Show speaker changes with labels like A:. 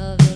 A: of